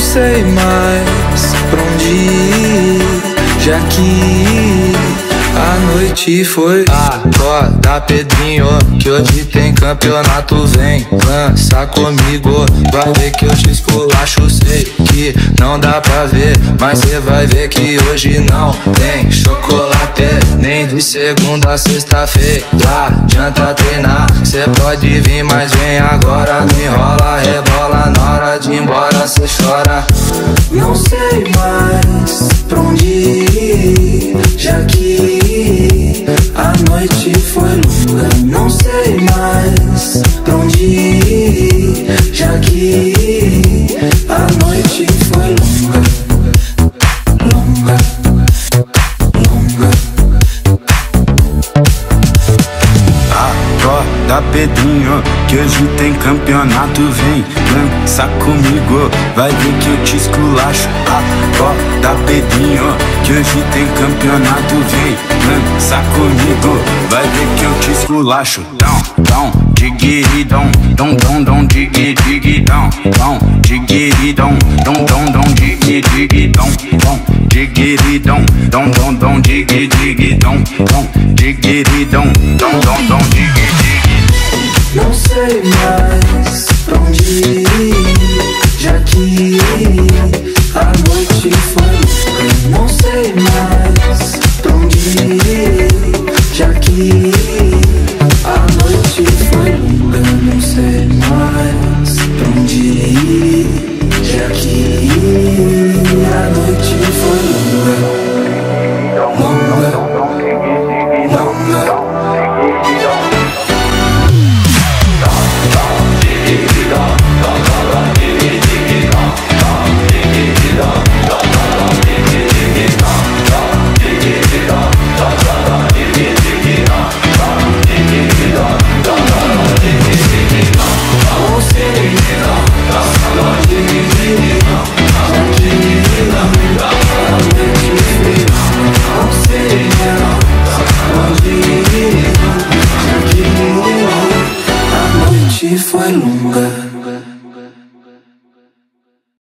sei mais pra onde ir, já que a noite foi Acorda Pedrinho, que hoje tem campeonato Vem, dança comigo, vai ver que eu te esculacho Sei que não dá pra ver, mas cê vai ver que hoje não tem chocolate Nem de segunda a sexta-feira, adianta treinar Cê pode vir, mas vem agora, me enrola, rebola Na hora de ir embora cê chora Não sei mais pra onde ir, já que a noite foi longa, não sei mais pra onde ir, já que Acorda Pedrinho, que hoje tem campeonato, vem dança comigo, vai ver que eu te esculacho. Acorda Pedrinho, que hoje tem campeonato, vem dança comigo, vai ver que eu te esculacho. Dão, dão, digiri, dom, dom, dom, dom, digi, digi, dom, dom, digiri, dom, dom, dom, dom, digi, digi, dom, dom, digiri, dom, dom, dom, dom, digi, digi, dom, Não sei mais pra onde ir, já que a noite foi. Não sei mais pra onde ir, já que a noite foi noite foi longa.